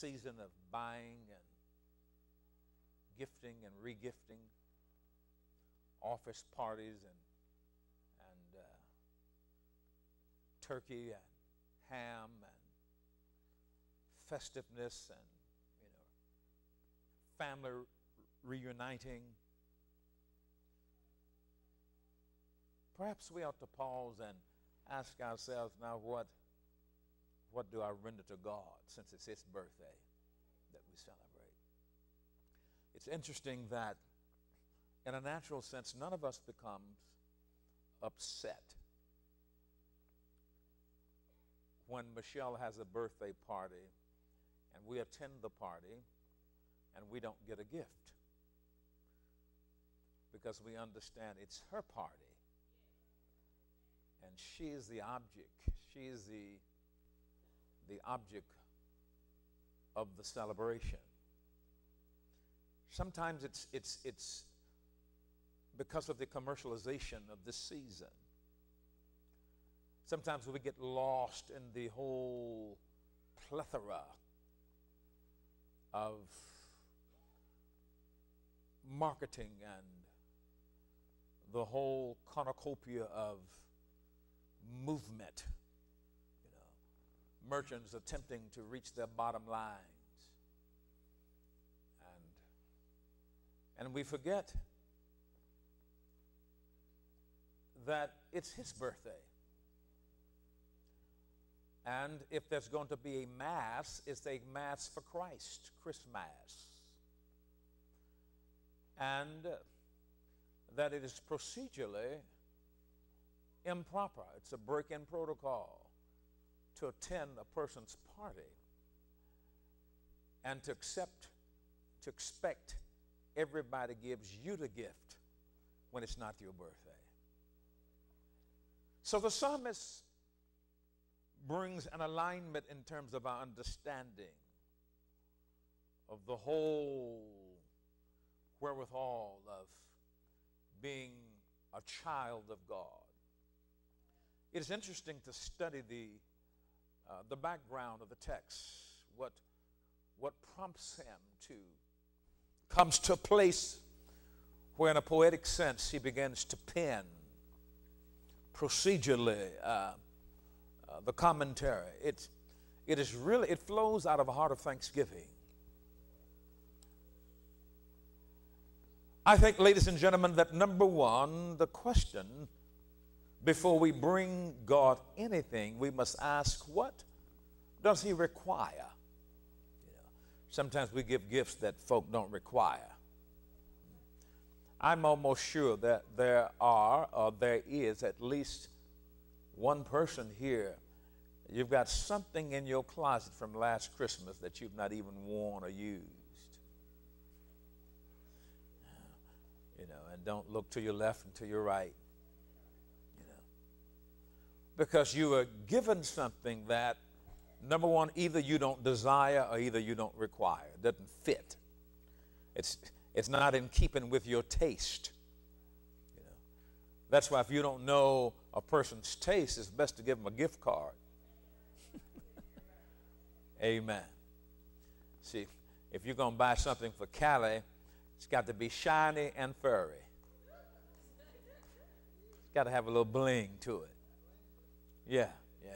season of buying and gifting and regifting, office parties and and uh, turkey and ham and festiveness and you know family reuniting. Perhaps we ought to pause and ask ourselves now what what do I render to God since it's his birthday that we celebrate? It's interesting that in a natural sense none of us becomes upset when Michelle has a birthday party and we attend the party and we don't get a gift because we understand it's her party and she is the object she is the the object of the celebration sometimes it's it's it's because of the commercialization of this season sometimes we get lost in the whole plethora of marketing and the whole cornucopia of movement. Merchants attempting to reach their bottom lines. And, and we forget that it's his birthday. And if there's going to be a mass, it's a mass for Christ, Christmas. And that it is procedurally improper. It's a break in protocol to attend a person's party and to accept, to expect everybody gives you the gift when it's not your birthday. So the psalmist brings an alignment in terms of our understanding of the whole wherewithal of being a child of God. It is interesting to study the, uh, the background of the text, what, what prompts him to, comes to a place where, in a poetic sense, he begins to pen procedurally uh, uh, the commentary. It, it is really, it flows out of a heart of thanksgiving. I think, ladies and gentlemen, that number one, the question before we bring God anything, we must ask, what does He require? You know, sometimes we give gifts that folk don't require. I'm almost sure that there are, or there is, at least one person here. You've got something in your closet from last Christmas that you've not even worn or used. You know, and don't look to your left and to your right. Because you are given something that, number one, either you don't desire or either you don't require. It doesn't fit. It's, it's not in keeping with your taste. You know, that's why if you don't know a person's taste, it's best to give them a gift card. Amen. See, if you're going to buy something for Callie, it's got to be shiny and furry. It's got to have a little bling to it. Yeah, yeah.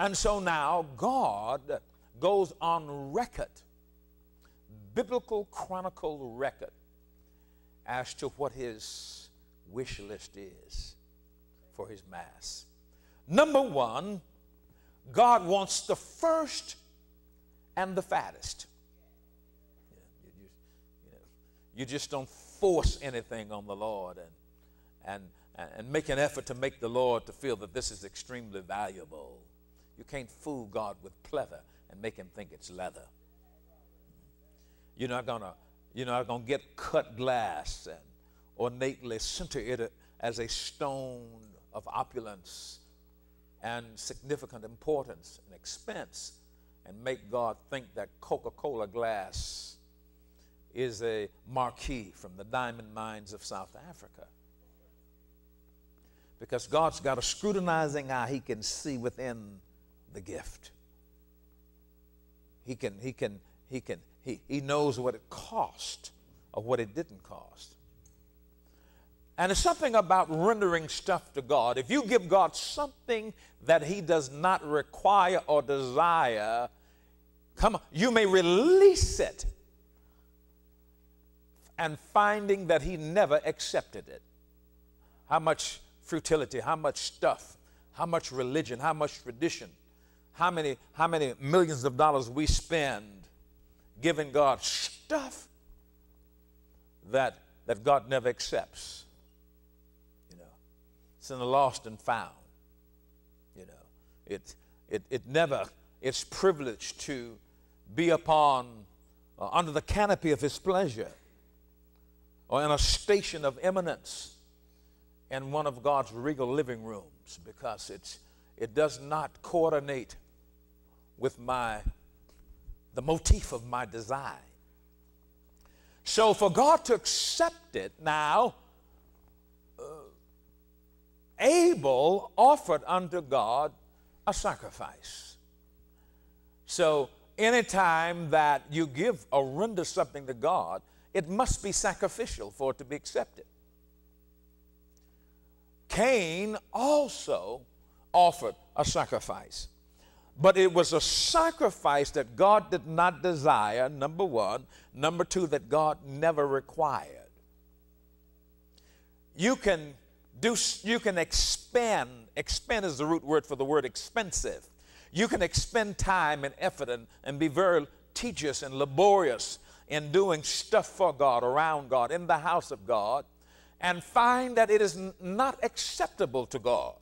And so now God goes on record, biblical chronicle record, as to what his wish list is for his mass. Number one, God wants the first and the fattest. You just don't force anything on the Lord and, and, and make an effort to make the Lord to feel that this is extremely valuable. You can't fool God with pleather and make him think it's leather. You're not gonna, you're not gonna get cut glass and ornately center it as a stone of opulence and significant importance and expense and make God think that Coca-Cola glass is a marquee from the diamond mines of South Africa. Because God's got a scrutinizing eye, He can see within the gift. he can, he can, he can, he, he knows what it cost or what it didn't cost. And it's something about rendering stuff to God. If you give God something that He does not require or desire, come on, you may release it and finding that He never accepted it. How much futility, how much stuff, how much religion, how much tradition, how many, how many millions of dollars we spend giving God stuff that, that God never accepts. You know, it's in the lost and found. You know, it, it, it never, it's privileged to be upon, uh, under the canopy of His pleasure or in a station of eminence in one of God's regal living rooms because it's, it does not coordinate with my the motif of my design. So for God to accept it now, uh, Abel offered unto God a sacrifice. So anytime that you give or render something to God, it must be sacrificial for it to be accepted. Cain also offered a sacrifice. But it was a sacrifice that God did not desire, number one. Number two, that God never required. You can do, you can expend, expend is the root word for the word expensive. You can expend time and effort and, and be very tedious and laborious in doing stuff for God, around God, in the house of God, and find that it is not acceptable to God.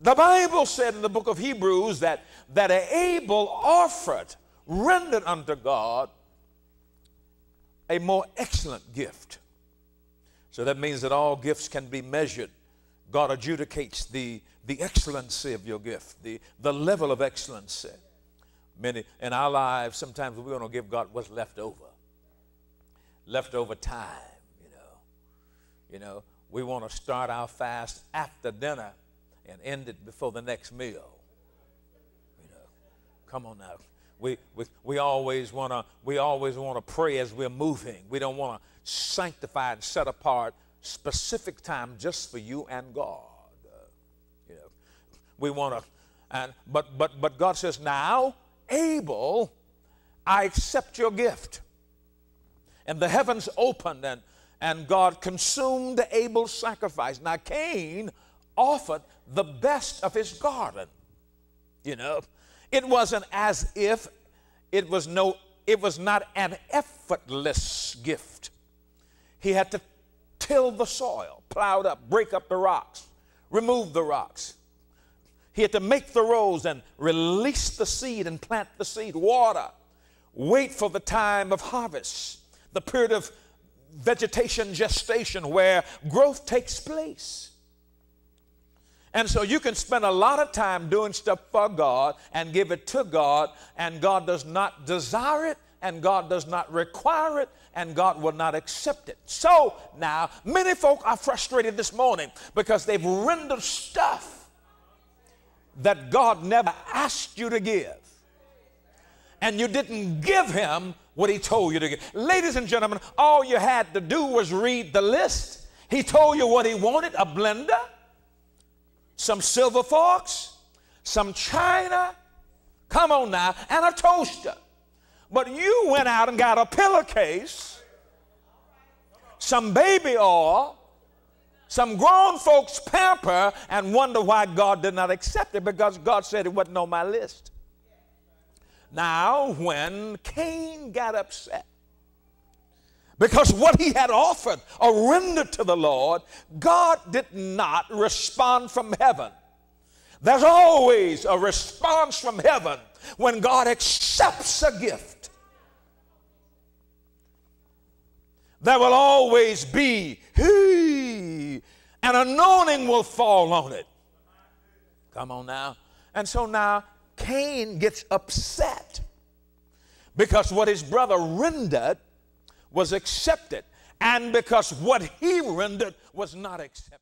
The Bible said in the book of Hebrews that, that Abel offered, rendered unto God a more excellent gift. So that means that all gifts can be measured. God adjudicates the, the excellency of your gift, the, the level of excellency. Many in our lives, sometimes we're going to give God what's left over. Leftover time. You know, we want to start our fast after dinner and end it before the next meal. You know, come on now. We, we, we always want to we always want to pray as we're moving. We don't want to sanctify and set apart specific time just for you and God. Uh, you know, we want to, and but but but God says now, Abel, I accept your gift. And the heavens opened and and God consumed Abel's sacrifice. Now Cain offered the best of his garden. You know, it wasn't as if it was no it was not an effortless gift. He had to till the soil, plow it up, break up the rocks, remove the rocks. He had to make the rows and release the seed and plant the seed, water, wait for the time of harvest, the period of vegetation gestation where growth takes place. And so you can spend a lot of time doing stuff for God and give it to God, and God does not desire it, and God does not require it, and God will not accept it. So now, many folk are frustrated this morning because they've rendered stuff that God never asked you to give. And you didn't give him what he told you to give. Ladies and gentlemen, all you had to do was read the list. He told you what he wanted a blender some silver forks, some china, come on now, and a toaster. But you went out and got a pillowcase, some baby oil, some grown folks pamper, and wonder why God did not accept it because God said it wasn't on my list. Now, when Cain got upset, because what he had offered or rendered to the Lord, God did not respond from heaven. There's always a response from heaven when God accepts a gift. There will always be, hey, an anointing will fall on it. Come on now. And so now Cain gets upset because what his brother rendered was accepted, and because what he rendered was not accepted.